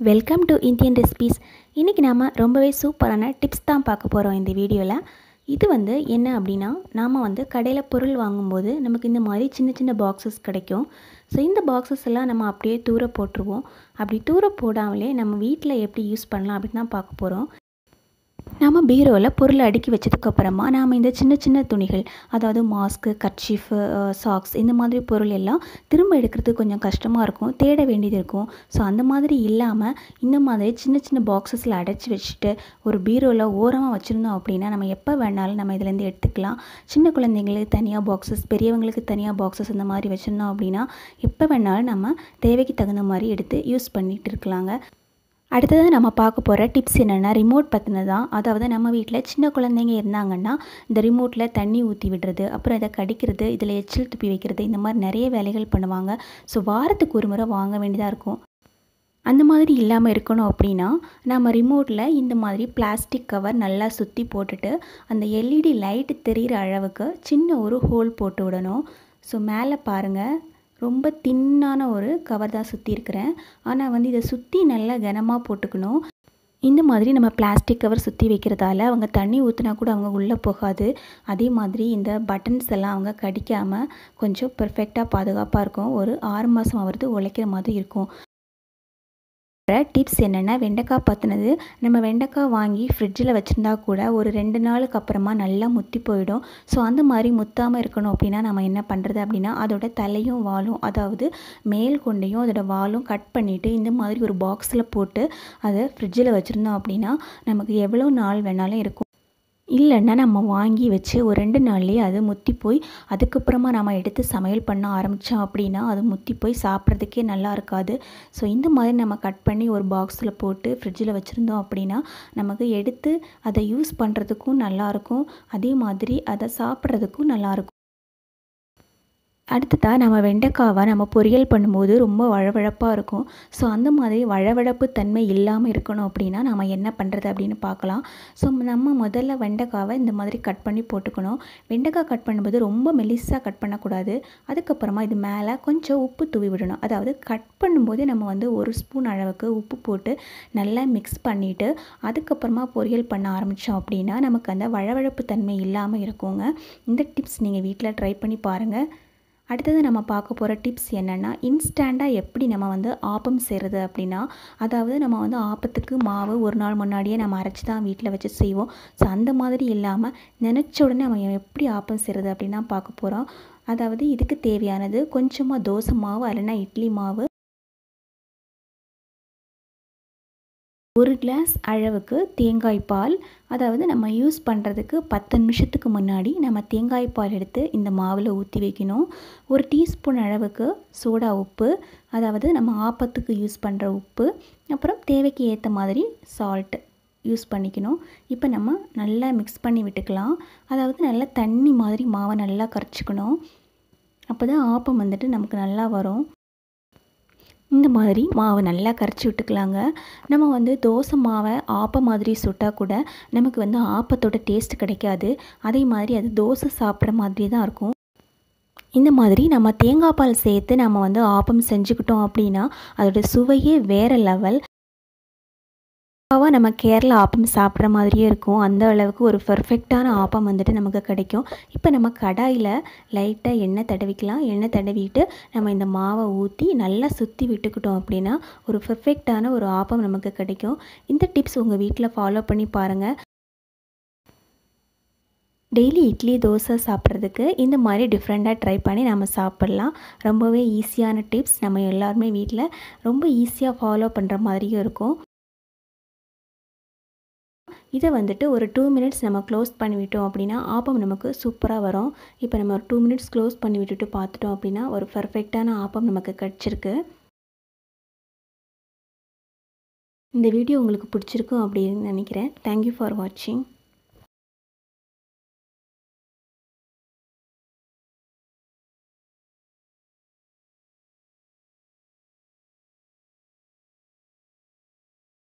Welcome to Indian recipes இன்றைக்கி நாம் ரொம்பவே சூப்பரான டிப்ஸ் தான் பார்க்க போகிறோம் இந்த வீடியோவில் இது வந்து என்ன அப்படின்னா நாம் வந்து கடையில் பொருள் வாங்கும்போது நமக்கு இந்த மாதிரி சின்ன சின்ன பாக்ஸஸ் கிடைக்கும். ஸோ இந்த பாக்ஸஸ் எல்லாம் நம்ம அப்படியே தூர போட்டுருவோம். அப்படி தூர போடாமலே நம்ம வீட்டில் எப்படி யூஸ் பண்ணலாம் அப்படின்னு தான் பார்க்க போகிறோம் நம்ம பீரோவில் பொருளை அடுக்கி வச்சதுக்கப்புறமா நாம் இந்த சின்ன சின்ன துணிகள் அதாவது மாஸ்க்கு கர்ச்சீஃபு சாக்ஸ் இந்த மாதிரி பொருள் எல்லாம் திரும்ப எடுக்கிறது கொஞ்சம் கஷ்டமாக இருக்கும் தேட வேண்டியது இருக்கும். ஸோ அந்த மாதிரி இல்லாமல் இந்த மாதிரி சின்ன சின்ன பாக்ஸஸில் அடைச்சி வச்சுட்டு ஒரு பீரோவில் ஓரமாக வச்சுருந்தோம் அப்படின்னா நம்ம எப்போ வேணாலும் நம்ம இதுலேருந்து எடுத்துக்கலாம். சின்ன குழந்தைங்களுக்கு தனியாக பாக்ஸஸ் பெரியவங்களுக்கு தனியாக பாக்ஸஸ் இந்த மாதிரி வச்சுருந்தோம் அப்படின்னா எப்போ வேணாலும் நம்ம தேவைக்கு தகுந்த மாதிரி எடுத்து யூஸ் பண்ணிகிட்டு இருக்கலாங்க. அடுத்தது நம்ம பார்க்க போகிற டிப்ஸ் என்னென்னா ரிமோட் பற்றினது தான் அதாவது நம்ம வீட்டில் சின்ன குழந்தைங்க இருந்தாங்கன்னா இந்த ரிமோட்டில் தண்ணி ஊற்றி விடுறது அப்புறம் இதை கடிக்கிறது இதில் எச்சில் துப்பி வைக்கிறது இந்த மாதிரி நிறைய வேலைகள் பண்ணுவாங்க. ஸோ வாரத்துக்கு ஒரு முறை வாங்க வேண்டியதாக இருக்கும். அந்த மாதிரி இல்லாமல் இருக்கணும் அப்படின்னா நம்ம ரிமோட்டில் இந்த மாதிரி பிளாஸ்டிக் கவர் நல்லா சுற்றி போட்டுட்டு அந்த எல்இடி லைட்டு தெரிகிற அளவுக்கு சின்ன ஒரு ஹோல் போட்டு விடணும். ஸோ மேலே பாருங்கள் ரொம்ப தின்னான ஒரு கவர் தான் சுற்றி இருக்கிறேன். ஆனால் வந்து இதை சுற்றி நல்லா கனமாக போட்டுக்கணும். இந்த மாதிரி நம்ம பிளாஸ்டிக் கவர் சுற்றி வைக்கிறதால அவங்க தண்ணி ஊற்றினா கூட அவங்க உள்ளே போகாது. அதே மாதிரி இந்த பட்டன்ஸ் எல்லாம் அவங்க கடிக்காமல் கொஞ்சம் பெர்ஃபெக்டாக பாதுகாப்பாக இருக்கும். ஒரு ஆறு மாதம் ஆகிறது உழைக்கிற மாதிரி இருக்கும். டிப்ஸ் என்னென்னா வெண்டைக்காய் பற்றினது நம்ம வெண்டைக்காய் வாங்கி ஃப்ரிட்ஜில் வச்சுருந்தா கூட ஒரு ரெண்டு நாளுக்கு அப்புறமா நல்லா முத்தி போயிடும். ஸோ அந்த மாதிரி முத்தாமல் இருக்கணும் அப்படின்னா நம்ம என்ன பண்ணுறது அப்படின்னா அதோட தலையும் வாலும் அதாவது மேல் கொண்டையும் அதோட வாலும் கட் பண்ணிவிட்டு இந்த மாதிரி ஒரு பாக்ஸில் போட்டு அதை ஃப்ரிட்ஜில் வச்சுருந்தோம் அப்படின்னா நமக்கு எவ்வளோ நாள் வேணாலும் இருக்கும். இல்லைன்னா நம்ம வாங்கி வச்சு ஒரு ரெண்டு நாள்லேயே அது முத்தி போய் அதுக்கப்புறமா நம்ம எடுத்து சமையல் பண்ண ஆரம்பித்தோம் அப்படின்னா அது முத்தி போய் சாப்பிட்றதுக்கே நல்லா இருக்காது. ஸோ இந்த மாதிரி நம்ம கட் பண்ணி ஒரு பாக்ஸில் போட்டு ஃப்ரிட்ஜில் வச்சுருந்தோம் அப்படின்னா நமக்கு எடுத்து அதை யூஸ் பண்ணுறதுக்கும் நல்லாயிருக்கும் அதே மாதிரி அதை சாப்பிட்றதுக்கும் நல்லாயிருக்கும் அடுத்ததாக நம்ம வெண்டைக்காவை நம்ம பொரியல் பண்ணும்போது ரொம்ப வழவழப்பாக இருக்கும். ஸோ அந்த மாதிரி வழவழப்பு தன்மை இல்லாமல் இருக்கணும் அப்படின்னா நம்ம என்ன பண்ணுறது அப்படின்னு பார்க்கலாம். ஸோ நம்ம முதல்ல வெண்டைக்காவை இந்த மாதிரி கட் பண்ணி போட்டுக்கணும். வெண்டைக்காய் கட் பண்ணும்போது ரொம்ப மெலிசாக கட் பண்ணக்கூடாது. அதுக்கப்புறமா இது மேலே கொஞ்சம் உப்பு தூவி விடணும். அதாவது கட் பண்ணும்போது நம்ம வந்து ஒரு ஸ்பூன் அளவுக்கு உப்பு போட்டு நல்லா மிக்ஸ் பண்ணிவிட்டு அதுக்கப்புறமா பொரியல் பண்ண ஆரம்பித்தோம் அப்படின்னா நமக்கு அந்த வழவழப்பு தன்மை இல்லாமல் இருக்குங்க. இந்த டிப்ஸ் நீங்கள் வீட்டில் ட்ரை பண்ணி பாருங்கள் அடுத்தது நம்ம பார்க்க போகிற டிப்ஸ் என்னென்னா இன்ஸ்டண்ட்டாக எப்படி நம்ம வந்து ஆப்பம் செய்கிறது அப்படின்னா அதாவது நம்ம வந்து ஆப்பத்துக்கு மாவு ஒரு நாள் முன்னாடியே நம்ம அரைச்சி தான் வீட்டில் வச்சு செய்வோம். ஸோ அந்த மாதிரி இல்லாமல் நினச்ச உடனே நம்ம எப்படி ஆப்பம் செய்கிறது அப்படின்னா பார்க்க போகிறோம் அதாவது இதுக்கு தேவையானது கொஞ்சமாக தோசை மாவு இல்லைன்னா இட்லி மாவு ஒரு கிளாஸ் அளவுக்கு தேங்காய் பால். அதாவது நம்ம யூஸ் பண்ணுறதுக்கு பத்து நிமிஷத்துக்கு முன்னாடி நம்ம தேங்காய் பால் எடுத்து இந்த மாவில் ஊற்றி வைக்கணும். ஒரு டீஸ்பூன் அளவுக்கு சோடா உப்பு அதாவது நம்ம ஆப்பத்துக்கு யூஸ் பண்ணுற உப்பு அப்புறம் தேவைக்கு ஏற்ற மாதிரி சால்ட்டு யூஸ் பண்ணிக்கணும். இப்போ நம்ம நல்லா மிக்ஸ் பண்ணி விட்டுக்கலாம். அதாவது நல்லா தண்ணி மாதிரி மாவை நல்லா கரைச்சிக்கணும். அப்போ தான் ஆப்பம் வந்துட்டு நமக்கு நல்லா வரும். இந்த மாதிரி மாவை நல்லா கரைச்சி விட்டுக்கலாங்க. நம்ம வந்து தோசை மாவை ஆப்ப மாதிரி சுட்டால் கூட நமக்கு வந்து ஆப்பத்தோட டேஸ்ட் கிடைக்காது. அதே மாதிரி அது தோசை சாப்பிட்ற மாதிரி தான் இருக்கும். இந்த மாதிரி நம்ம தேங்காய் பால் சேர்த்து நம்ம வந்து ஆப்பம் செஞ்சுக்கிட்டோம் அப்படின்னா அதோட சுவையே வேறு லெவல் அப்பாவாக நம்ம கேரளா ஆப்பம் சாப்பிட்ற மாதிரியே இருக்கும். அந்த அளவுக்கு ஒரு பெர்ஃபெக்டான ஆப்பம் வந்துட்டு நமக்கு கிடைக்கும். இப்போ நம்ம கடாயில் லைட்டாக எண்ணெய் தடவிக்கலாம். எண்ணெய் தடவிட்டு நம்ம இந்த மாவை ஊற்றி நல்லா சுற்றி விட்டுக்கிட்டோம் அப்படின்னா ஒரு பெர்ஃபெக்டான ஒரு ஆப்பம் நமக்கு கிடைக்கும். இந்த டிப்ஸ் உங்கள் வீட்டில் ஃபாலோ பண்ணி பாருங்கள் டெய்லி இட்லி தோசை சாப்பிட்றதுக்கு இந்த மாதிரி டிஃப்ரெண்ட்டாக ட்ரை பண்ணி நம்ம சாப்பிட்லாம். ரொம்பவே ஈஸியான டிப்ஸ் நம்ம எல்லாருமே வீட்டில் ரொம்ப ஈஸியாக ஃபாலோ பண்ணுற மாதிரியும் இருக்கும். இதை வந்துட்டு ஒரு டூ மினிட்ஸ் நம்ம க்ளோஸ் பண்ணிவிட்டோம் அப்படின்னா ஆப்பம் நமக்கு சூப்பராக வரும். இப்போ நம்ம ஒரு டூ மினிட்ஸ் க்ளோஸ் பண்ணி விட்டுட்டு பார்த்துட்டோம் அப்படின்னா ஒரு பர்ஃபெக்டான ஆப்பம் நமக்கு கிடச்சிருக்கு. இந்த வீடியோ உங்களுக்கு பிடிச்சிருக்கும் அப்படின்னு நினைக்கிறேன். தேங்க்யூ ஃபார் வாட்சிங்